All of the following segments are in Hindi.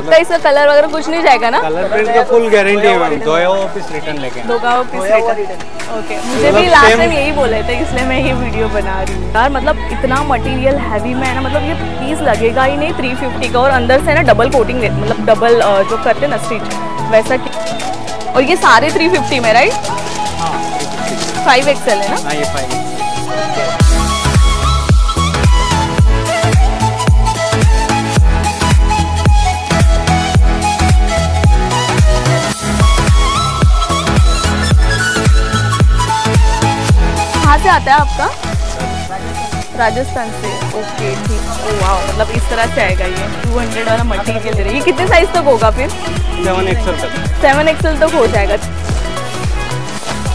पक्का इसका कलर वगैरह कुछ नहीं जाएगा ना? कलर प्रिंट का फुल गारंटी है मैम। दो पीस रिटर्न लेके। दो का पीस रिटर्न ओके मुझे भी लास्ट टाइम यही बोले थे इसलिए मैं ये वीडियो बना रही हूँ। यार मतलब इतना मटेरियल हैवी में है ना मतलब ये पीस लगेगा ही नहीं 350 का और अंदर से ना डबल कोटिंग मतलब डबल जो करते हैं ना स्टिच वैसा और ये सारे 350 में राइट हाँ फाइव एक्सएल है ना? हाँ ये फाइव आता है आपका? राजस्थान से। ओके ठीक। ओ वाह मतलब इस तरह से आएगा ये। 200 वाला मटेरियल दे रही है। ये कितने साइज़ तक होगा फिर? सेवन एक्सएल तक। सेवन एक्सएल तक हो जाएगा।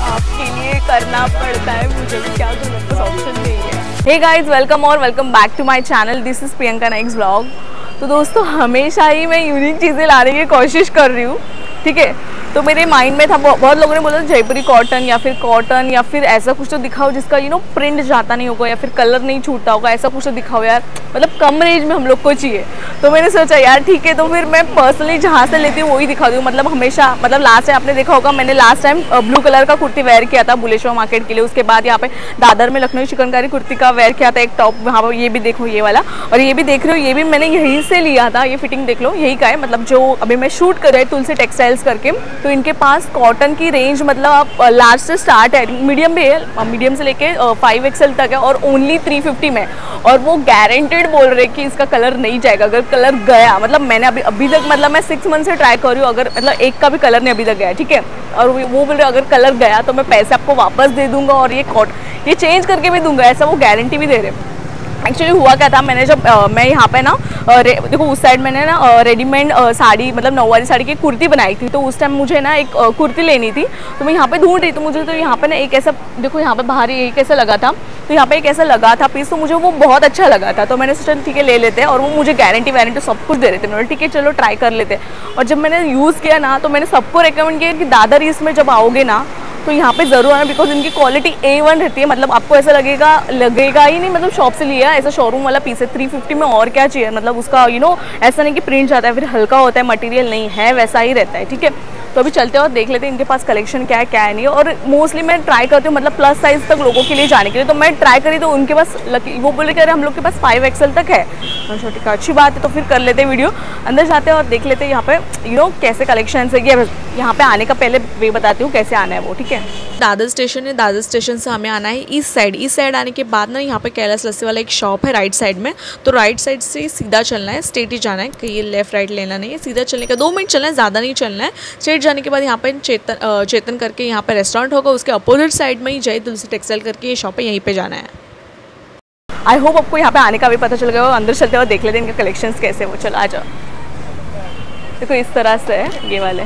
आपके लिए करना पड़ता है मुझे भी क्या करूँ मेरे पास ऑप्शन नहीं है हे गाइस वेलकम और welcome back to my channel this is Priyanka next blog तो दोस्तों हमेशा ही मैं यूनिक चीज़ें लाने की कोशिश कर रही हूँ। ठीक है? तो मेरे माइंड में था बहु- बहुत लोगों ने बोला जयपुरी कॉटन या फिर कॉटन या फिर ऐसा कुछ तो दिखाओ जिसका यू नो प्रिंट जाता नहीं होगा या फिर कलर नहीं छूटता होगा, ऐसा कुछ तो दिखाओ यार। मतलब कम रेंज में हम लोग को चाहिए। तो मैंने सोचा, यार ठीक है तो फिर मैं पर्सनली जहाँ से लेती हूँ, वही दिखा दूँ। मतलब हमेशा मतलब लास्ट टाइम आपने देखा होगा, मैंने लास्ट टाइम ब्लू कलर का कुर्ती वेयर किया था बुलेश्वर मार्केट के लिए। उसके बाद यहाँ पे दादर में लखनऊ चिकनकारी कुर्ती का वेयर किया था, एक टॉप वहाँ पर ये भी देखो ये वाला। और ये भी देख रहे हो, ये भी मैंने यहीं से लिया था, ये फिटिंग देख लो, यही का है। मतलब जो अभी मैं शूट कर रही है, तुलसी टेक्सटाइल्स करके। तो इनके पास कॉटन की रेंज मतलब आप लार्ज से स्टार्ट है। मीडियम भी है मीडियम से लेके फाइव एक्सएल तक है और ओनली थ्री फिफ्टी में। और वो गारंटेड बोल रहे कि इसका कलर नहीं जाएगा। अगर कलर गया मतलब मैंने अभी अभी तक मतलब मैं सिक्स मंथ से ट्राई कर रही हूँ, अगर मतलब एक का भी कलर नहीं अभी तक गया, ठीक है? और वो बोल रहे अगर कलर गया तो मैं पैसे आपको वापस दे दूँगा और ये कॉट ये चेंज करके भी दूँगा, ऐसा वो गारंटी भी दे रहे हैं। एक्चुअली हुआ क्या था? मैंने जब अ, मैं यहाँ पे ना देखो उस साइड मैंने ना रेडीमेड साड़ी मतलब नौवारी साड़ी की कुर्ती बनाई थी। तो उस टाइम मुझे ना एक अ, कुर्ती लेनी थी। तो मैं यहाँ पे ढूंढ रही तो मुझे तो यहाँ पे ना एक ऐसा देखो यहाँ पे बाहर ही एक ऐसा लगा था? तो यहाँ पे एक ऐसा लगा था पीस तो मुझे वो बहुत अच्छा लगा था। तो मैंने सोचा ठीक है ले लेते हैं। और वो मुझे गारंटी वारंटी सब कुछ दे रहे थे। मैंने ठीक है चलो ट्राई कर लेते और जब मैंने यूज़ किया ना तो मैंने सबको रिकमेंड किया कि दादर ईस्ट में जब आओगे ना तो यहाँ पे ज़रूर आना बिकॉज़ इनकी क्वालिटी ए वन रहती है। मतलब आपको ऐसा लगेगा लगेगा ही नहीं मतलब शॉप से लिया ऐसा शोरूम वाला पीस है थ्री फिफ्टी में और क्या चाहिए? मतलब उसका यू you नो know, ऐसा नहीं कि प्रिंट जाता है फिर हल्का होता है मटेरियल नहीं है वैसा ही रहता है ठीक है? तो अभी चलते हैं और देख लेते हैं इनके पास कलेक्शन क्या है क्या है नहीं और मोस्टली मैं ट्राई करती हूँ मतलब प्लस साइज़ तक लोगों के लिए जाने के लिए। तो मैं ट्राई करी तो उनके पास लकी वो बोले कि अरे हम लोग के पास फाइव एक्सल तक है। छोटी का अच्छी बात है तो फिर कर लेते हैं वीडियो अंदर जाते हैं और देख लेते हैं यहाँ पे यू नो कैसे कलेक्शन है। ये यहाँ पे आने का पहले वे बताती हूँ कैसे आना है वो, ठीक है? दादर स्टेशन है, दादर स्टेशन से हमें आना है ईस्ट साइड ईस्ट साइड आने के बाद ना यहाँ पे कैलाश लस्सी वाला एक शॉप है राइट साइड में। तो राइट साइड से सीधा चलना है स्टेट ही जाना है, कहीं लेफ़्ट राइट लेना नहीं है, सीधा चलने का दो मिनट चलना है, ज़्यादा नहीं चलना है। स्ट्रेट जाने के बाद यहाँ पे चेतन चेतन करके यहाँ पे रेस्टोरेंट होगा, उसके अपोजिट साइड में ही जय तुलसी टेक्सटाइल करके ये शॉप है, यहीं पे जाना है। आई होप आपको यहाँ पे आने का भी पता चल गया अंदर चलते हुए देख लेते हैं इनके कलेक्शन कैसे वो। चलो, आ जाओ। देखो, इस तरह से है ये वाले।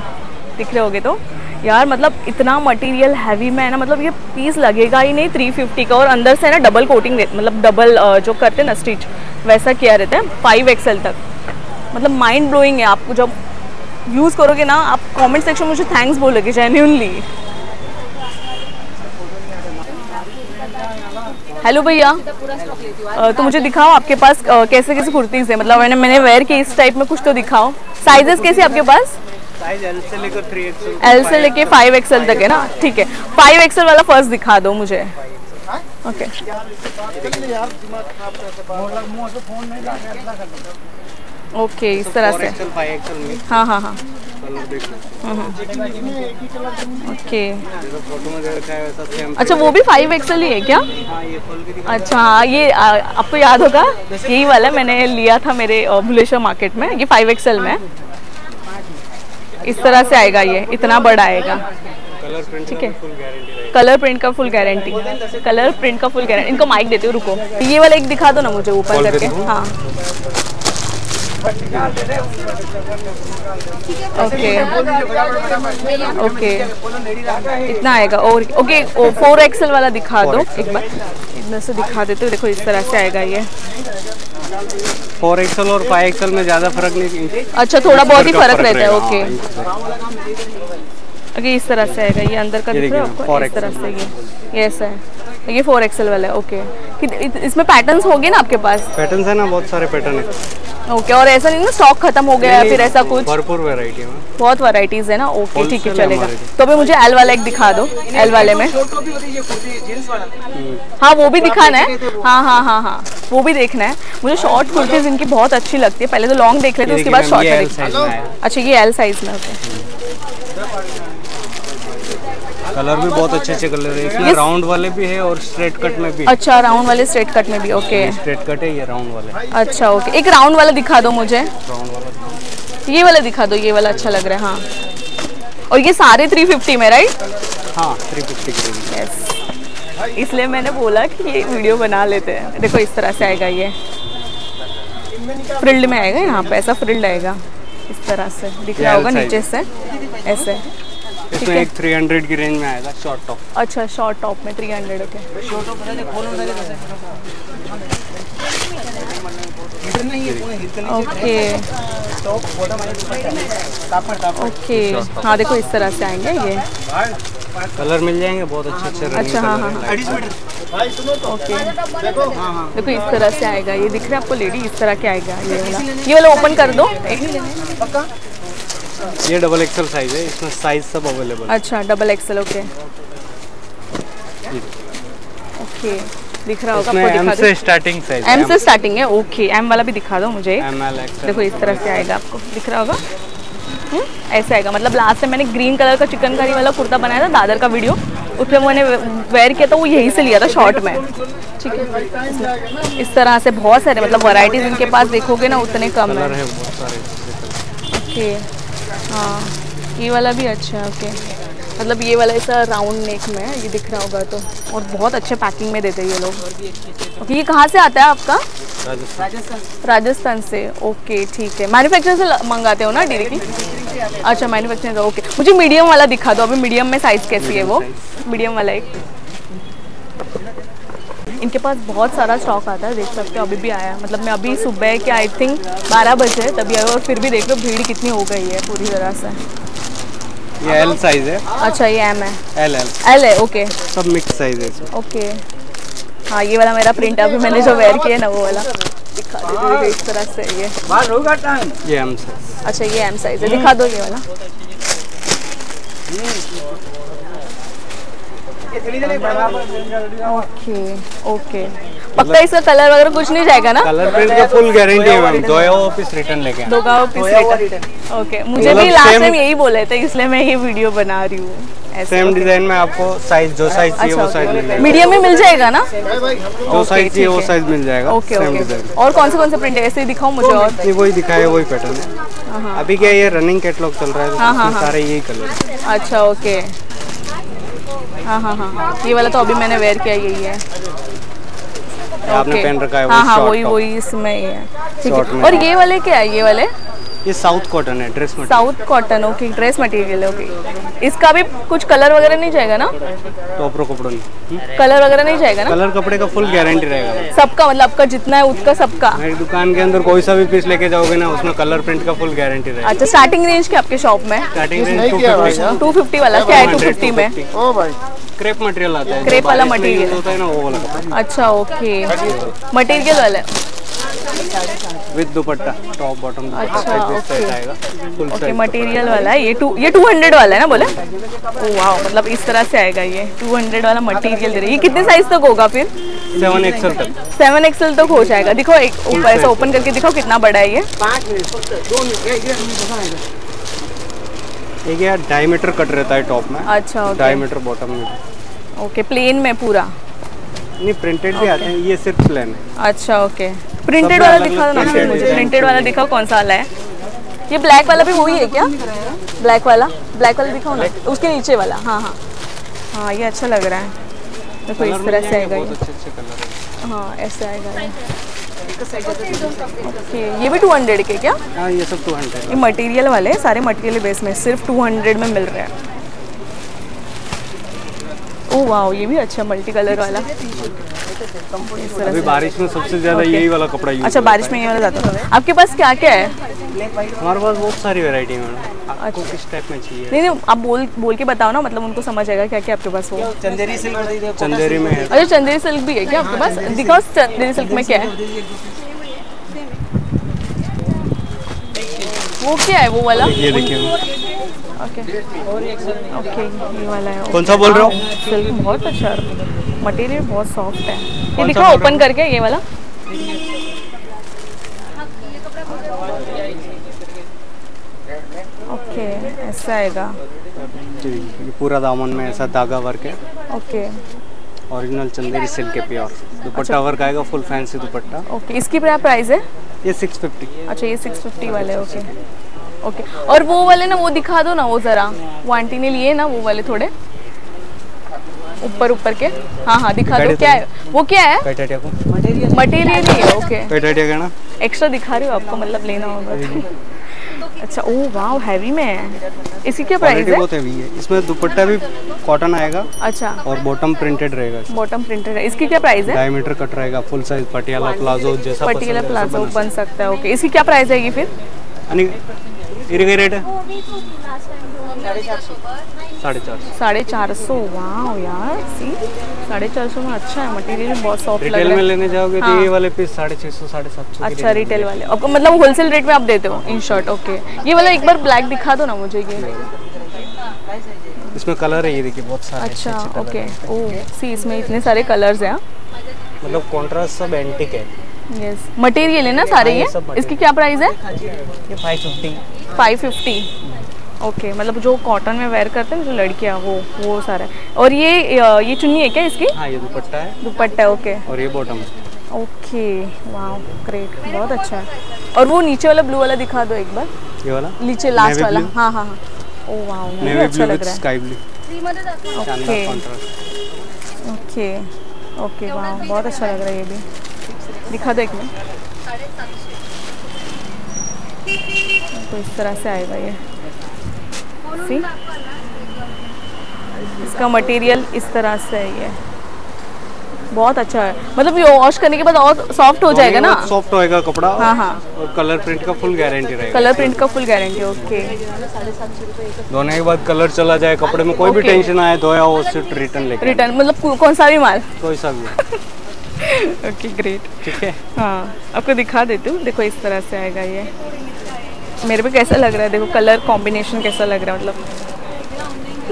दिख रहे होगे तो। यार मतलब इतना मटेरियल हैवी में है ना मतलब ये पीस लगेगा ही नहीं 350 का, और अंदर से है ना डबल कोटिंग रहती मतलब डबल जो करते हैं ना स्टिच वैसा किया रहता है फाइव एक्सएल तक। मतलब माइंड ब्लोइंग है आपको जब यूज़ करोगे ना आप कमेंट सेक्शन में मुझे थैंक्स बोलोगे जेन्यूनली हेलो भैया. तो मुझे दिखाओ आपके पास कैसे कैसे कुर्तीज़ है? मतलब मैंने मैंने वेयर की इस टाइप में कुछ तो दिखाओ. साइजेस कैसे आपके पास? एल से लेकर एल से लेके फाइव एक्सएल तक है ना? ठीक है. फाइव एक्सएल वाला फ़र्स्ट दिखा दो मुझे. ओके ओके इस तरह से। हाँ हाँ हाँ। ओके जैसा फ़ोटो में दे रखा है वैसा सेम अच्छा वो भी फाइव एक्सएल ही है क्या? हाँ अच्छा हाँ ये आ, आपको याद होगा यही वाला मैंने लिया था मेरे भुलेश्वर मार्केट में ये फाइव एक्सएल में। इस तरह से आएगा ये इतना बड़ा आएगा। ठीक है। कलर प्रिंट का फुल गारंटी कलर प्रिंट का फुल गारंटी इनको माइक देती हूँ रुको। ये वाला एक दिखा दो ना मुझे ऊपर करके। हाँ। ओके ओके इतना आएगा। और ओके फोर एक्सएल वाला दिखा दो। एक बार। इतना से दिखा देते हो। देखो इस तरह से आएगा ये। फोर एक्सएल और फाइव एक्सएल में ज़्यादा फ़र्क नहीं अच्छा थोड़ा बहुत ही फ़र्क रहता है। ओके ओके इस तरह से आएगा। ये अंदर का दिख रहा है आपको? इस तरह से ये। ये ऐसा है ये फोर एक्सएल वाला है ओके कि- इसमें पैटर्न्स होंगे ना आपके पास? पैटर्न है ना बहुत सारे पैटर्न है। ओके और ऐसा नहीं ना स्टॉक खत्म हो गया है फिर ऐसा कुछ? भरपूर वेराइटी है बहुत वैरायटीज है ना? ओके ठीक है चलेगा। तो अभी मुझे एल वाला एक दिखा दो एल वाले में। हाँ वो भी दिखाना है। हाँ हाँ हाँ हाँ वो भी देखना है। मुझे शॉर्ट कुर्तीज इनकी बहुत अच्छी लगती है। पहले तो लॉन्ग देख लेते ये उसके बाद शॉर्ट में अच्छा ये एल साइज़ में ओके कलर भी बहुत अच्छे अच्छे कलर है। इसमें राउंड वाले भी है और स्ट्रेट कट में भी। अच्छा राउंड वाले स्ट्रेट कट में भी ओके स्ट्रेट कट है ये राउंड वाले। अच्छा ओके एक राउंड वाला दिखा दो मुझे। राउंड वाला ये वाला दिखा दो ये वाला अच्छा लग रहा है हाँ. और ये सारे 350 में राइट हाँ थ्री फिफ्टी की यस इसलिए मैंने बोला कि ये वीडियो बना लेते हैं। देखो इस तरह से आएगा ये। फ्रिल्ड में आएगा यहाँ पे ऐसा फ्रिल्ड आएगा। इस तरह से दिख रहा होगा नीचे से ऐसे। इसमें एक थ्री हंड्रेड की रेंज में आएगा शॉर्ट टॉप अच्छा शॉर्ट टॉप में 300 okay short top okay okay हाँ देखो इस तरह से आएँगे ये। कलर मिल जाएँगे बहुत अच्छे अच्छे रंग अच्छा, हाँ, हाँ, ओके देखो इस तरह से आएगा ये दिख रहा है आपको लेडी इस तरह के आएगा ये वाला। ये वाला ओपन कर दो। ये डबल एक्सल साइज़ है इसमें साइज़ सब अवेलेबल अच्छा डबल एक्सएल ओके ओके दिख रहा होगा आपको एम दिखा से स्टार्टिंग साइज़ एम से स्टार्टिंग है ओके एम वाला भी दिखा दो मुझे। एम एल एक्सल देखो इस तरह से आएगा आपको दिख रहा होगा? हम्म, ऐसे आएगा। मतलब लास्ट में मैंने ग्रीन कलर का चिकनकारी वाला कुर्ता बनाया था दादर का वीडियो उसमें मैंने वेयर किया था वो यहीं से लिया था शॉर्ट में। ठीक है। इस तरह से बहुत सारे मतलब वैरायटीज इनके पास देखोगे ना उतने कम है। है ओके हाँ ये वाला भी अच्छा है ओके मतलब ये वाला ऐसा राउंड नेक में है, ये दिख रहा होगा तो। और बहुत अच्छे पैकिंग में देते हैं ये लोग। ओके ये कहाँ से आता है आपका? राजस्थान से। ओके ठीक है। मैन्युफैक्चर से मंगाते हो ना डायरेक्टली अच्छा मैन्युफैक्चरिंग ओके मुझे मीडियम वाला दिखा दो, अभी मीडियम में साइज़ कैसी है वो? मीडियम वाला एक। इनके पास बहुत सारा स्टॉक आता है देख सकते हो अभी भी आया है। मतलब मैं अभी सुबह के आई थिंक 12 बजे तभी आया और फिर भी देख लो भीड़ कितनी हो गई है पूरी तरह से। ये एल साइज़ है। अच्छा ये एम है। एल एल एल है ओके सब मिक्स साइज़ है ओके हाँ ये वाला मेरा प्रिंट अभी मैंने जो वेयर किया है ना वो वाला। दिखा हूँ इस तरह से ये। ये एम साइज़ अच्छा ये एम साइज़ है। दिखा दो ये वाला। ओके ओके पक्का इसका कलर वगैरह कुछ नहीं जाएगा ना? कलर प्रिंट का फुल गारंटी है मैम। दो ऑफ़िस रिटर्न लेके आना। दो पीस रिटर्न ओके मुझे भी मतलब लास्ट टाइम यही बोले थे इसलिए मैं ये वीडियो बना रही हूँ। ऐसे सेम डिज़ाइन में आपको साइज़ जो साइज़ चाहिए वो साइज़ मिल जाएगा। मीडियम में मिल जाएगा ना? जो साइज़ चाहिए वो साइज़ मिल जाएगा। ओके डिज़ाइन और कौन से कौन से प्रिंट है? ऐसे दिखाओ मुझे और। ये वही दिखाया वही पैटर्न है। अभी क्या ये रनिंग कैटलॉग चल रहा है? हाँ, हाँ, हाँ। सारे यही कलर अच्छा ओके हाँ हाँ हाँ ये वाला तो अभी मैंने वेयर किया यही है। आपने पहन रखा है हाँ वही हाँ वही वही इसमें ही है। ठीक है। और ये वाले क्या है? ये वाले? ये साउथ कॉटन है dress material south cotton okay dress material okay इसका भी कुछ कलर वगैरह नहीं जाएगा ना? टॉपरो कपड़ों में कलर वगैरह नहीं जाएगा ना? कलर कपड़े का फुल गारंटी रहेगा। सबका मतलब आपका जितना है उसका सबका। मेरी दुकान के अंदर कोई सा भी पीस लेके जाओगे ना उसमें कलर प्रिंट का फुल गारंटी रहेगा। अच्छा स्टार्टिंग रेंज के आपके शॉप में? स्टार्टिंग रेंज टू फिफ्टी वाला क्या है टू फिफ्टी में? क्रेप मटेरियल आता है। Crepe वाला बारिश में material। use होता है ना वो वाला अच्छा ओके मटेरियल वाला। विद दुपट्टा टॉप बॉटम अच्छा. ओके मटेरियल वाला है ये टू ये टू हंड्रेड वाला है ना बोले? वाह मतलब इस तरह से आएगा ये टू हंड्रेड वाला मटेरियल दे रहे हैं। ये कितने साइज़ तक होगा फिर? सेवन एक्सएल तक। सेवन एक्सएल तक हो जाएगा। दिखो एक ऊपर ऐसा ओपन करके दिखाओ कितना बड़ा है ये। एक यार डायमीटर कट रहता है टॉप में। अच्छा डायमीटर बॉटम में। ओके प्लेन में पूरा। नहीं प्रिंटेड भी आते हैं ये सिर्फ़ प्लेन है। अच्छा ओके प्रिंटेड वाला दिखा दो ना मुझे प्रिंटेड वाला दिखाओ कौन सा वाला है। ये ब्लैक वाला भी वही है क्या? ब्लैक वाला? ब्लैक वाला दिखाओ ना। उसके नीचे वाला हाँ हाँ। हाँ ये अच्छा लग रहा है। देखो इस तरह से आएगा ये। है। ऐसे आएगा ओके ये भी टू हंड्रेड के क्या? हाँ ये सब टू हंड्रेड ये मटेरियल वाले हैं, सारे मटेरियल बेस में सिर्फ़ टू हंड्रेड में मिल रहे हैं। वाह ये भी अच्छा मल्टी कलर वाला। अभी बारिश में सबसे ज़्यादा Okay. यही वाला कपड़ा यूज़ अच्छा बारिश में ये वाला जाता है। आपके पास क्या क्या है? हमारे पास बहुत सारी वैरायटी है आपको अच्छा। किस टाइप में चाहिए? नहीं नहीं आप बोल बोल के बताओ ना मतलब उनको समझ आएगा क्या क्या आपके पास हो। चंदेरी सिल्क चंदेरी में है। अच्छा चंदेरी सिल्क भी है क्या आपके पास? दिखाओ चंदेरी सिल्क में क्या है? वो क्या है वो वाला? ये देखिए। ओके ओके ये वाला है. कौन सा बोल रहे हो? सिल्क बहुत अच्छा मटेरियल बहुत सॉफ्ट है. ये दिखाओ ओपन करके ये वाला? ओके ऐसा आएगा. जी ये पूरा दामन में ऐसा धागा वर्क है ओके ओरिजिनल चंदेरी सिल्क के प्योर दुपट्टा वर्क आएगा फुल फैंसी दुपट्टा. ओके इसकी क्या प्राइस है? ये सिक्स फिफ्टी अच्छा ये सिक्स फिफ्टी वाले ओके ओके और वो वाले ना वो दिखा दो ना वो ज़रा। वो आंटी ने लिए ना वो वाले थोड़े। ऊपर ऊपर के। हाँ हाँ दिखा दो। क्या है? वो क्या है? मटेरियल ही है ओके कैटाटिया का ना। एक्स्ट्रा दिखा रही हो आपको मतलब लेना होगा। तो। अच्छा ओ वाह हैवी में है। इसकी क्या प्राइस है? बहुत हैवी है। इसमें दुपट्टा भी कॉटन आएगा अच्छा। और बॉटम प्रिंटेड रहेगा। बॉटम प्रिंटेड है। इसकी क्या प्राइस है? डायमीटर कट रहेगा फुल साइज़ पटियाला प्लाजो जैसा पटियाला प्लाजो बन सकता है। ओके इसकी क्या प्राइस आएगी फिर? रेट है साढ़े चार सौ। साढ़े चार सौ वाह यार सी साढ़े चार सौ में अच्छा है मटेरियल बहुत सॉफ्ट लग रिटेल रहा में है लेने जाओगे तो हाँ। ये वाले पीस साढ़े छः सौ साढ़े सात सौ अच्छा रिटेल वाले। आपको मतलब होलसेल रेट में आप देते हो इन शॉर्ट ओके ये वाला एक बार ब्लैक दिखा दो ना मुझे ये। इसमें कलर है ये देखिए बहुत सारे अच्छा ओके ओ सी इसमें इतने सारे कलर्स हैं मतलब कॉन्ट्रास्ट सब एंटिक है। यस मटेरियल है ना सारे हाँ, ये ये? इसकी क्या प्राइस है? ये five fifty five fifty okay मतलब जो कॉटन में वेयर करते हैं जो लड़कियाँ वो वो सारा। है और ये ये चुन्नी है क्या इसकी? हाँ ये दुपट्टा है। दुपट्टा है ओके और ये बॉटम है। ओके वाह ग्रेट बहुत अच्छा है। और वो नीचे वाला ब्लू वाला दिखा दो एक बार। ये वाला? नीचे लास्ट वाला। हाँ हाँ हाँ। ओ वाह नेवी अच्छा लग रहा है। Sky blue okay okay okay वाह बहुत अच्छा लग रहा है ये भी। दिखा दो एक मिनट। तो इस तरह से आएगा ये। सी इसका मटेरियल इस तरह से है ये। बहुत अच्छा है। मतलब ये वॉश करने के बाद और सॉफ्ट हो जाएगा ना? सॉफ्ट होएगा कपड़ा हाँ हाँ। और कलर प्रिंट का फुल गारंटी रहेगा। कलर प्रिंट का फुल गारंटी ओके धोने के बाद कलर चला जाए कपड़े में कोई भी टेंशन आए धोया हो सिर्फ़ रिटर्न लेके रिटर्न मतलब कौन सा भी माल। कोई सा भी। ओके ग्रेट ठीक है। हाँ आपको दिखा देती हूँ। देखो इस तरह से आएगा ये। मेरे पे कैसा लग रहा है? देखो कलर कॉम्बिनेशन कैसा लग रहा है मतलब।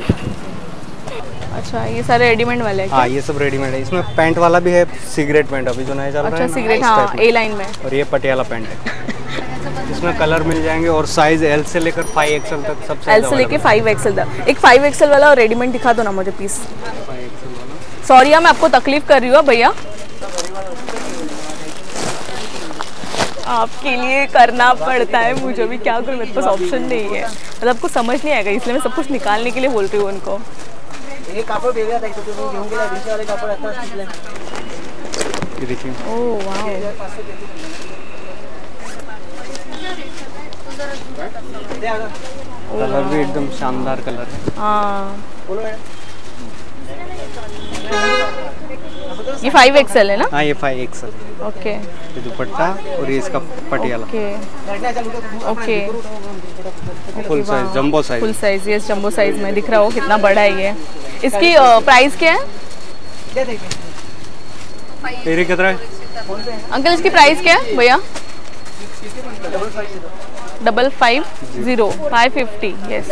अच्छा ये सारे रेडीमेड वाले हैं हाँ ये सब रेडीमेड है। इसमें पैंट वाला भी है सिगरेट पैंट अभी जो नया चल रहा अच्छा है सिगरेट हाँ ए लाइन में। और ये पटियाला पैंट है। इसमें कलर मिल जाएँगे और साइज़ एल से लेकर फाइव एक्सएल तक सब एल से लेके फाइव एक्सएल तक। एक फाइव एक्सएल वाला और रेडीमेड दिखा दो ना मुझे पीस सॉरी मैं आपको तकलीफ़ कर रही हूँ भैया। आपके लिए करना पड़ता है मुझे भी क्या करूँ मेरे पास ऑप्शन नहीं है। मतलब आपको समझ नहीं आएगा इसलिए मैं सब कुछ निकालने के लिए बोल रही हूँ उनको। ये कापड़ वेगळा था तो तुम्ही घेऊन गेला वीस वाले कापड आता शिकले ये देखिए। ओह वाह कलर भी एकदम शानदार कलर है। हाँ। बोलो मॅडम। ये फाइव एक्सएल है ना? हाँ ये फाइव एक्सएल ओके ये दुपट्टा और ये इसका Patiala. Okay okay full size jumbo size full size ये जंबो साइज़ में दिख रहा हो कितना बड़ा है ये। इसकी प्राइस क्या है? तेरे कितना है? अंकल इसकी प्राइस क्या है भैया? Double five zero five fifty yes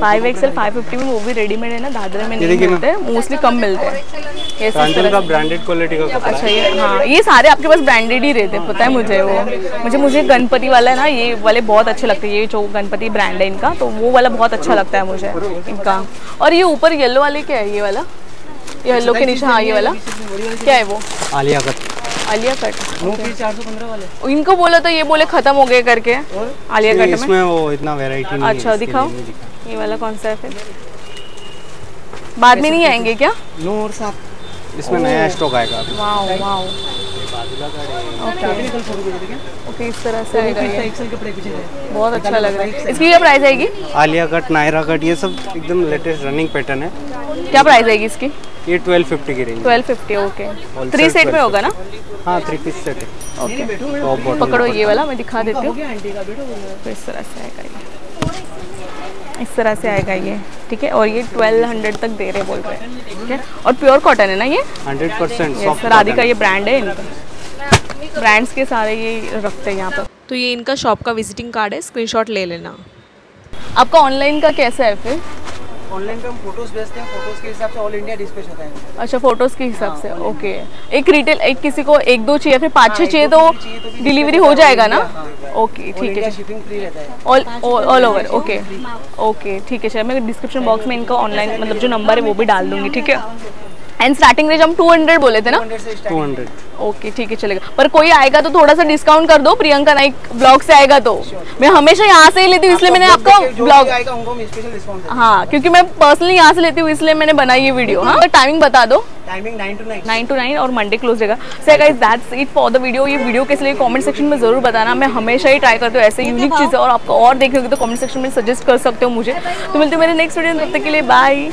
five XL five fifty में वो भी रेडीमेड है ना दादरे में नहीं। मिलते मोस्टली कम मिलते हैं। का ब्रांडेड क्वालिटी का अच्छा ये हाँ ये सारे आपके पास ब्रांडेड ही रहते हैं पता है मुझे वो। मुझे मुझे गणपति वाला है ना ये वाले बहुत अच्छे लगते हैं ये जो गणपति ब्रांड है इनका तो वो वाला बहुत अच्छा लगता है मुझे इनका। और ये ऊपर येलो वाले क्या है ये वाला? येलो के नीचे हाँ ये वाला। क्या है वो? Alia cut Alia cut. फिर चार सौ पंद्रह वाले। इनको बोला तो ये बोले खत्म हो गए करके। आलिया कट में। इसमें वो इतना वैरायटी नहीं अच्छा दिखाओ। ये वाला कौन सा है फिर? बाद में नहीं आएँगे क्या? नो और सात इसमें नया स्टॉक आएगा वाओ वाओ। ओके। इस तरह से आएगा बहुत अच्छा लग रहा है। इसकी क्या प्राइस आएगी? आलिया कट नायरा कट ये सब एकदम लेटेस्ट रनिंग पैटर्न है। क्या प्राइस आएगी इसकी? ये ट्वेल्व फिफ्टी की range twelve fifty okay three set में होगा ना? हाँ थ्री पीस सेट है। ओके टॉप बॉटम पकड़ो ये वाला मैं दिखा देती हूँ। तो इस तरह से आएगा ये। इस तरह से आएगा ये ठीक है? और ये ट्वेल्व हंड्रेड तक दे रहे बोल रहे हैं ठीक है? और प्योर कॉटन है ना ये? हंड्रेड परसेंट ये सॉफ्ट सर आदि का ये ब्रांड है इनका। ब्रांड्स के सारे ये रखते हैं यहाँ पर। तो ये इनका शॉप का विजिटिंग कार्ड है स्क्रीनशॉट ले लेना। आपका ऑनलाइन का कैसा है फिर? ऑनलाइन पे हम फ़ोटोज़ भेजते हैं फ़ोटोज़ के हिसाब से ऑल इंडिया डिस्पैच होता है। अच्छा फ़ोटोज़ के हिसाब से ओके एक रिटेल एक किसी को एक दो चाहिए फिर पाँच छः हाँ, चाहिए तो चाहिए तो डिलीवरी हो जाएगा ना? हाँ। ओके ठीक है शिपिंग फ्री रहता है। All all over okay okay ठीक है सर मैं डिस्क्रिप्शन बॉक्स में इनका ऑनलाइन मतलब जो नंबर है वो भी डाल दूँगी ठीक है? एंड स्टार्टिंग रेंज हम 200 बोले थे ना? 200 से टू स्टार्ट हंड्रेड ओके ठीक है चलेगा। पर कोई आएगा तो थोड़ा सा डिस्काउंट कर दो प्रियंका नाइक ब्लॉग से आएगा तो। मैं हमेशा यहाँ से ही लेती हूँ इसलिए मैंने आपका ब्लॉग भी आएगा उनको हम स्पेशल डिस्काउंट देंगे हाँ। क्योंकि मैं पर्सनली यहाँ से लेती हूँ इसलिए मैंने बनाई ये वीडियो हाँ। टाइमिंग बता दो। Timing two nine two nine और मंडे क्लोज रहेगा। So guys that's it for the video ये वीडियो कैसे लगी कमेंट सेक्शन में ज़रूर बताना। मैं हमेशा ही ट्राई करती हूँ ऐसे यूनिक चीज़ें और आपको और देखने होगी तो कमेंट सेक्शन में सजेस्ट कर सकते हो मुझे। तो मिलते हैं मेरे नेक्स्ट वीडियो तब तक के लिए बाय